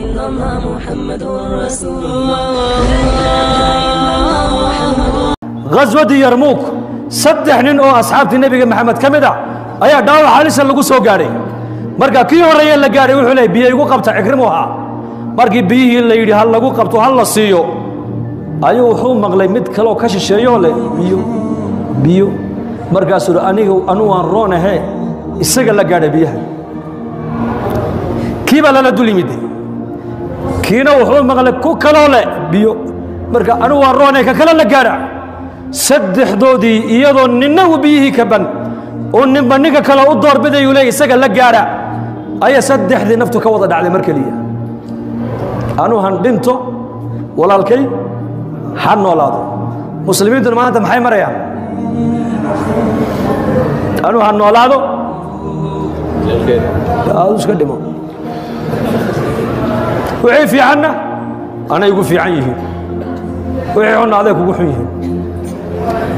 إلا الله محمد رسول الله لا محمد nebiga maxamed ka mid a ayaa dhaawac halisa lagu soo gaadhay marka kii horreeye la gaadhay wuxuu leeyay biyo igu qabta cikrimu ahaa markii biyihii la yidhi ha lagu qabto ha la siiyo ayuu wuxuu maqlay mid kaleoo ka shisheeyoo leh biyo biyo markaasuu hi aniga anu waan roonahe isaga la gaadhay biyaha kii baa lala dul yimid kiina wuxuu maqlay ku kaloo leh biyo. Marka anu waan roone ka kale la gaadha saddexdoodii iyadoo ninna uu biyihii ka ban oo ninba ninka kale u doorbidayuu leey isaga la gaadha ayaa saddexdii naftu ka wada dhacday mar keliya anu han walaalkay ha noolaado muslimiintuna maanta maxay marayaan? Anu ha noolaado aadu iska dhimo وعي في عنا؟ أنا يقول في عنيه وعي هذا يقول فيه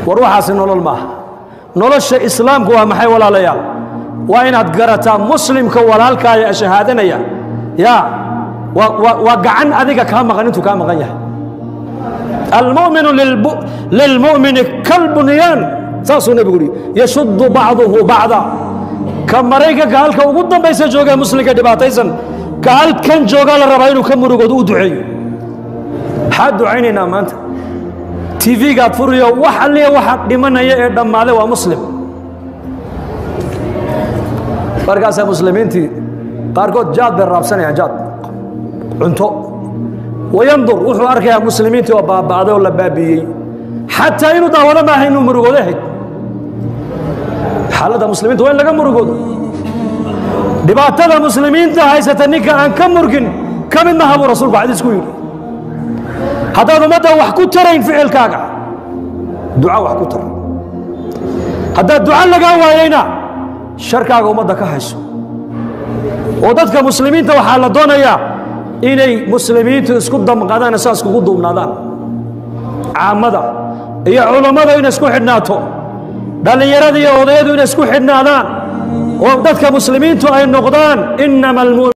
وروح عسى نول الماء. نول الشيء إسلام قوة محي ولا ليال وإن أتقرأت مسلم كوالا الكاية أشهادنا يا. يا. وقعن أذيك كام غنيت وكام غنية المؤمن للب... للمؤمن كالبنيان تاسون بيقولي يشد بعضه بعضا. كم مريكا قال كوغدن بيسجوغا مسلم كدباتيسن ka halkan joogaa la rabaa inuu ka murugoodo u duceeyo maxaa ducaynaynaa maanta tv-gaad furiyo wax alliya waxa dhimanaya ee dhammaaday waa muslim markaasaa muslimiintii qaarkood jaad bay raabsanayaan jaad cunto wayandur wuxuu arkayaa muslimiintii oo baaba'day oo la baabi'iyey xataa inuu daawado maaha inuu murugoodo ahayd xaaladda muslimiinta waa in laga murugoodo dhibaatada muslimiinta haysata ninka aan ka murgin ka mid maha buu rasuulku xadiis ku yidhi haddaad ummadda wax ku tarayn ficilkaaga duca wax ku tar haddaad duca lagaa waayeyna sharkaaga ummadda ka hayso oo dadka muslimiinta waxaa la doonayaa inay muslimiintu isku damqadaan saas kugu duubnaadaan caamada iyo culammada inay isku xidhnaato dhallinyarada iyo odayadu inay isku xidhnaadaan ودتك مسلمين تؤين نقدان إنما المؤمنين